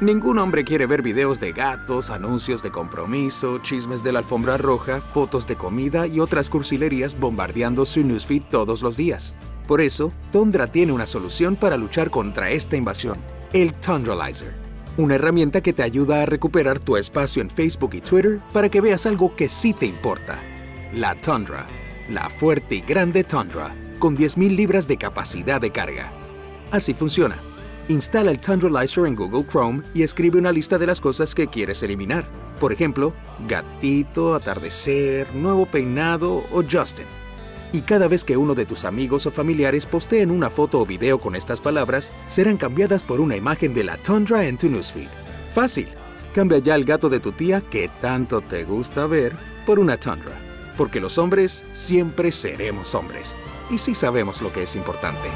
Ningún hombre quiere ver videos de gatos, anuncios de compromiso, chismes de la alfombra roja, fotos de comida y otras cursilerías bombardeando su newsfeed todos los días. Por eso, Tundra tiene una solución para luchar contra esta invasión, el Tundralizer. Una herramienta que te ayuda a recuperar tu espacio en Facebook y Twitter para que veas algo que sí te importa. La Tundra, la fuerte y grande Tundra, con 10.000 libras de capacidad de carga. Así funciona. Instala el Tundralizer en Google Chrome y escribe una lista de las cosas que quieres eliminar. Por ejemplo, gatito, atardecer, nuevo peinado o Justin. Y cada vez que uno de tus amigos o familiares posteen una foto o video con estas palabras, serán cambiadas por una imagen de la Tundra en tu newsfeed. Fácil. Cambia ya el gato de tu tía que tanto te gusta ver por una Tundra. Porque los hombres siempre seremos hombres. Y sí sabemos lo que es importante.